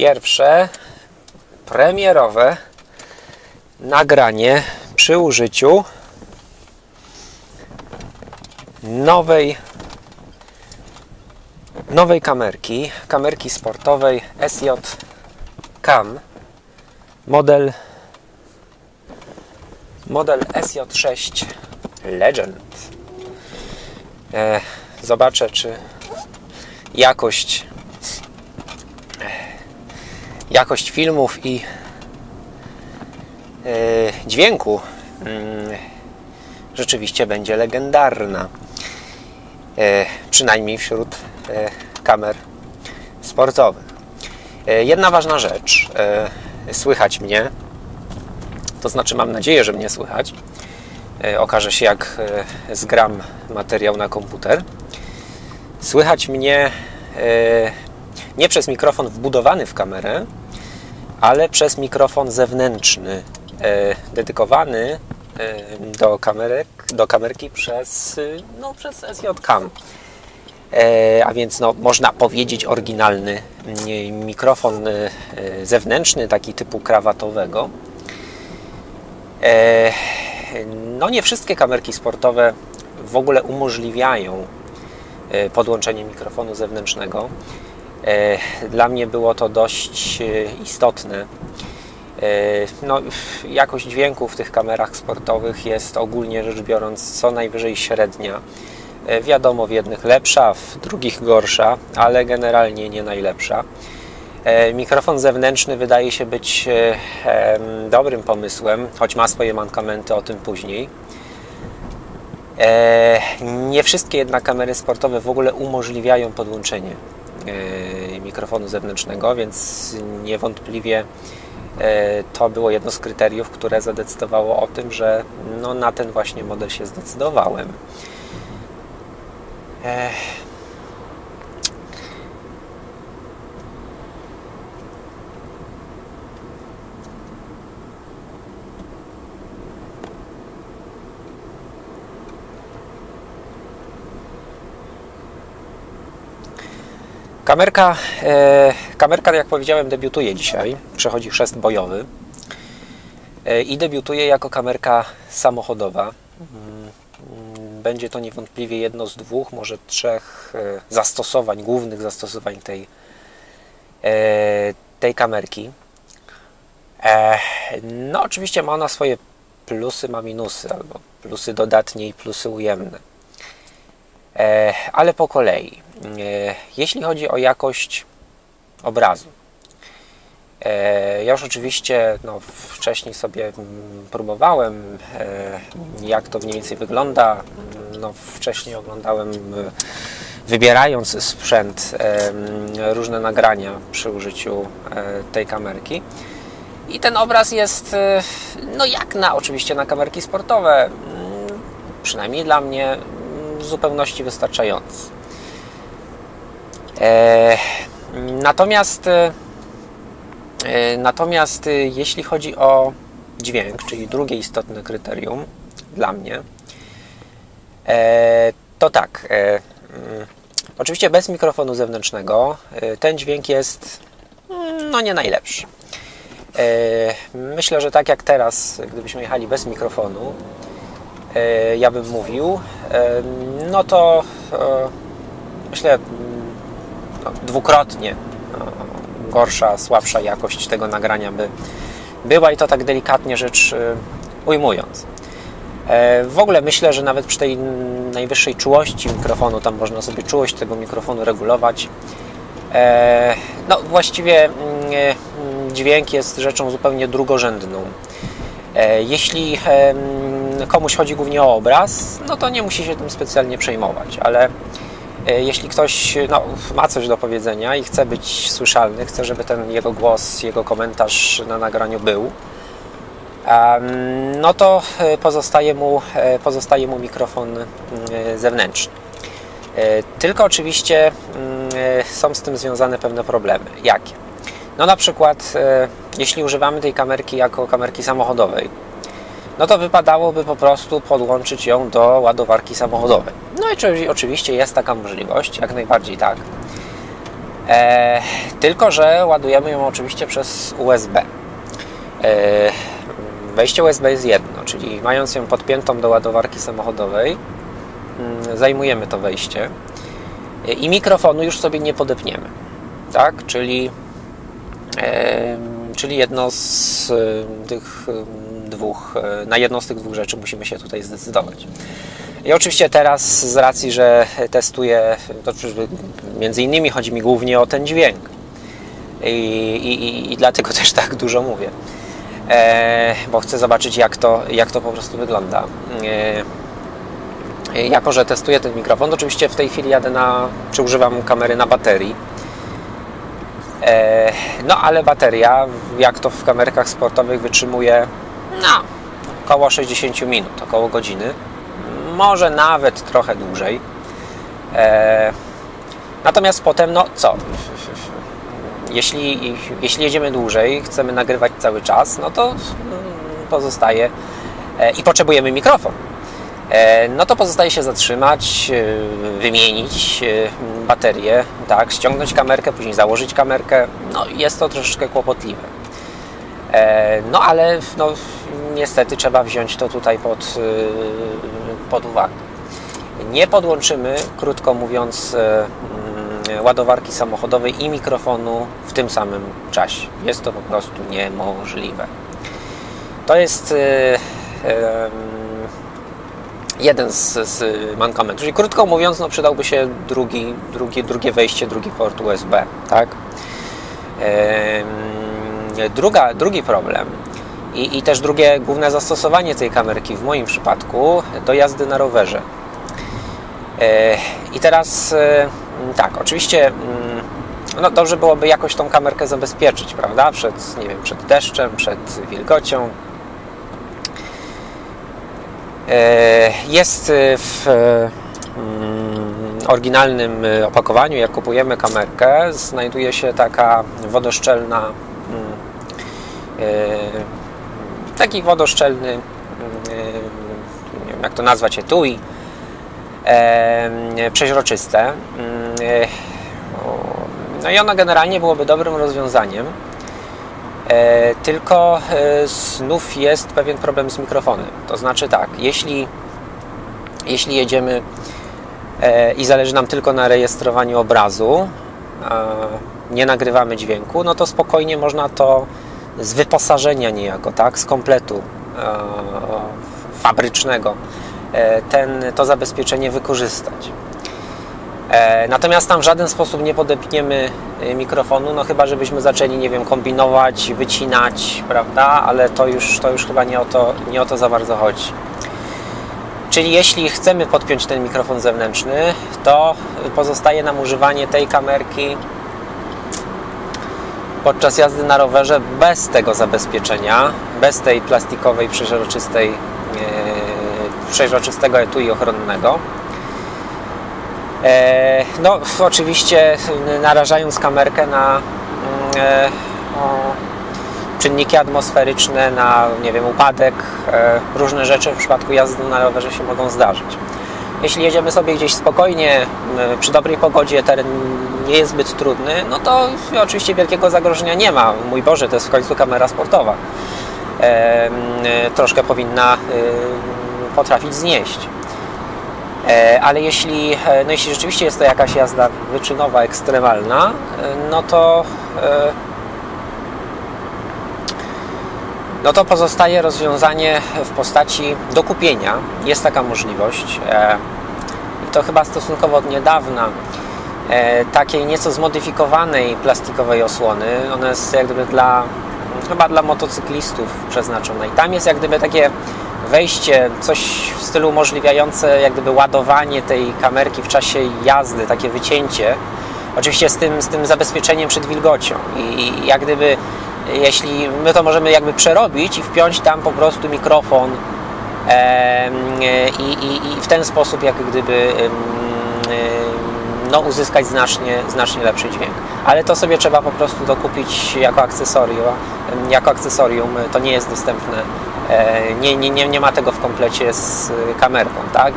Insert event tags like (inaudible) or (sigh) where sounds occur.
pierwsze premierowe nagranie przy użyciu nowej nowej kamerki, kamerki sportowej SJ Cam model model SJ6 Legend. E, zobaczę czy jakość jakość filmów i e, dźwięku mm, rzeczywiście będzie legendarna. E, przynajmniej wśród e, kamer sportowych. Jedna ważna rzecz. Słychać mnie. To znaczy, mam nadzieję, że mnie słychać. Okaże się, jak zgram materiał na komputer. Słychać mnie nie przez mikrofon wbudowany w kamerę, ale przez mikrofon zewnętrzny, e, dedykowany e, do, kamerek, do kamerki przez, no, przez SJ Cam. E, a więc no, można powiedzieć oryginalny mikrofon zewnętrzny, taki typu krawatowego. No nie wszystkie kamerki sportowe w ogóle umożliwiają podłączenie mikrofonu zewnętrznego. E, dla mnie było to dość e, istotne. E, no, jakość dźwięku w tych kamerach sportowych jest ogólnie rzecz biorąc co najwyżej średnia. Wiadomo, w jednych lepsza, w drugich gorsza, ale generalnie nie najlepsza. Mikrofon zewnętrzny wydaje się być dobrym pomysłem, choć ma swoje mankamenty, o tym później. Nie wszystkie jednak kamery sportowe w ogóle umożliwiają podłączenie mikrofonu zewnętrznego, więc niewątpliwie e, to było jedno z kryteriów, które zadecydowało o tym, że no na ten właśnie model się zdecydowałem. E, Kamerka, e, kamerka, jak powiedziałem, debiutuje dzisiaj. Przechodzi chrzest bojowy e, i debiutuje jako kamerka samochodowa. Mm, będzie to niewątpliwie jedno z dwóch, może trzech e, zastosowań, głównych zastosowań tej, tej kamerki. No, oczywiście ma ona swoje plusy, ma minusy, albo plusy dodatnie i plusy ujemne. Ale po kolei. E, jeśli chodzi o jakość obrazu, e, ja już oczywiście no, wcześniej sobie mm, próbowałem, e, jak to mniej więcej wygląda. No, wcześniej oglądałem, wybierając sprzęt, różne nagrania przy użyciu tej kamerki. I ten obraz jest, no jak na oczywiście na kamerki sportowe, przynajmniej dla mnie, w zupełności wystarczający. E, natomiast, e, e, natomiast jeśli chodzi o dźwięk, czyli drugie istotne kryterium dla mnie, to tak. Mm, oczywiście bez mikrofonu zewnętrznego ten dźwięk jest mm, no nie najlepszy. Myślę, że tak jak teraz, gdybyśmy jechali bez mikrofonu, ja bym mówił, no to myślę, no, dwukrotnie no, gorsza, słabsza jakość tego nagrania by była i to tak delikatnie rzecz y, ujmując. E, w ogóle myślę, że nawet przy tej najwyższej czułości mikrofonu, tam można sobie czułość tego mikrofonu regulować. E, no właściwie mm, e, dźwięk jest rzeczą zupełnie drugorzędną. Jeśli komuś chodzi głównie o obraz, no to nie musi się tym specjalnie przejmować, ale E, jeśli ktoś no, ma coś do powiedzenia i chce być słyszalny, chce, żeby ten jego głos, jego komentarz na nagraniu był, no to e, pozostaje mu, e, pozostaje mu mikrofon zewnętrzny. Tylko oczywiście są z tym związane pewne problemy. Jakie? No na przykład, jeśli używamy tej kamerki jako kamerki samochodowej, no to wypadałoby po prostu podłączyć ją do ładowarki samochodowej. No i oczywiście jest taka możliwość, jak najbardziej tak. E, tylko, że ładujemy ją oczywiście przez USB. E, wejście USB jest jedno, czyli mając ją podpiętą do ładowarki samochodowej, mm, zajmujemy to wejście e, i mikrofonu już sobie nie podepniemy. Tak? Czyli, e, czyli jedno z e, tych dwóch, na jedną z tych dwóch rzeczy musimy się tutaj zdecydować. I oczywiście teraz z racji, że testuję, to między innymi chodzi mi głównie o ten dźwięk. I, i, i dlatego (laughs) też tak dużo mówię. E, bo chcę zobaczyć jak to, jak to po prostu wygląda. E, jako, że testuję ten mikrofon, oczywiście w tej chwili jadę na, czy używam kamery na baterii. E, no ale bateria, jak to w kamerkach sportowych wytrzymuje no, około 60 minut, około godziny może nawet trochę dłużej. E, natomiast potem, no co? Jeśli, jeśli jedziemy dłużej, chcemy nagrywać cały czas, no to pozostaje e, i potrzebujemy mikrofon. E, no to pozostaje się zatrzymać, wymienić baterię, tak, ściągnąć kamerkę, później założyć kamerkę. No jest to troszeczkę kłopotliwe. No ale no, niestety trzeba wziąć to tutaj pod, pod uwagę. Nie podłączymy, krótko mówiąc, e, mm, ładowarki samochodowej i mikrofonu w tym samym czasie. Jest to po prostu niemożliwe. To jest e, jeden z, z mankamentów. Czyli krótko mówiąc, no, przydałby się drugi, drugi, drugie wejście, drugi port USB. Tak? Druga, drugi problem i, I, też drugie główne zastosowanie tej kamerki w moim przypadku do jazdy na rowerze. E, I teraz e, tak, oczywiście mm, no dobrze byłoby jakoś tą kamerkę zabezpieczyć, prawda? Przed, nie wiem, przed deszczem, przed wilgocią. Jest w mm, oryginalnym opakowaniu, jak kupujemy kamerkę, znajduje się taka wodoszczelna taki wodoszczelny, mm, nie wiem jak to nazwać, etui, przeźroczyste. Mm, e, no i ono generalnie byłoby dobrym rozwiązaniem, e, tylko e, znów jest pewien problem z mikrofonem. To znaczy tak, jeśli, jeśli jedziemy i zależy nam tylko na rejestrowaniu obrazu, nie nagrywamy dźwięku, no to spokojnie można to z wyposażenia niejako, tak, z kompletu e, fabrycznego e, ten, to zabezpieczenie wykorzystać. E, natomiast tam w żaden sposób nie podepniemy mikrofonu, no chyba żebyśmy zaczęli, nie wiem, kombinować, wycinać, prawda, ale to już, to już chyba nie o to, nie o to za bardzo chodzi. Czyli jeśli chcemy podpiąć ten mikrofon zewnętrzny, to pozostaje nam używanie tej kamerki podczas jazdy na rowerze bez tego zabezpieczenia, bez tej plastikowej, przeźroczystej, e, przeźroczystego etui ochronnego. E, no, oczywiście narażając kamerkę na mm, e, czynniki atmosferyczne, na nie wiem, upadek, różne rzeczy w przypadku jazdy na rowerze się mogą zdarzyć. Jeśli jedziemy sobie gdzieś spokojnie, przy dobrej pogodzie, teren nie jest zbyt trudny, no to oczywiście wielkiego zagrożenia nie ma. Mój Boże, to jest w końcu kamera sportowa. E, troszkę powinna e, potrafić znieść. E, ale jeśli, e, no jeśli rzeczywiście jest to jakaś jazda wyczynowa, ekstremalna, e, no to e, no to pozostaje rozwiązanie w postaci dokupienia. Jest taka możliwość. I to chyba stosunkowo od niedawna E, takiej nieco zmodyfikowanej plastikowej osłony. Ona jest jak gdyby dla, chyba dla motocyklistów przeznaczona. I tam jest jak gdyby takie wejście, coś w stylu umożliwiające jak gdyby ładowanie tej kamerki w czasie jazdy, takie wycięcie. Oczywiście z tym, z tym zabezpieczeniem przed wilgocią. I jak gdyby, jeśli my to możemy jakby przerobić i wpiąć tam po prostu mikrofon i, i, i w ten sposób jak gdyby no, uzyskać znacznie, znacznie lepszy dźwięk. Ale to sobie trzeba po prostu dokupić jako akcesorium. Jako akcesorium to nie jest dostępne, e, nie, nie, nie, nie ma tego w komplecie z kamerką. Tak?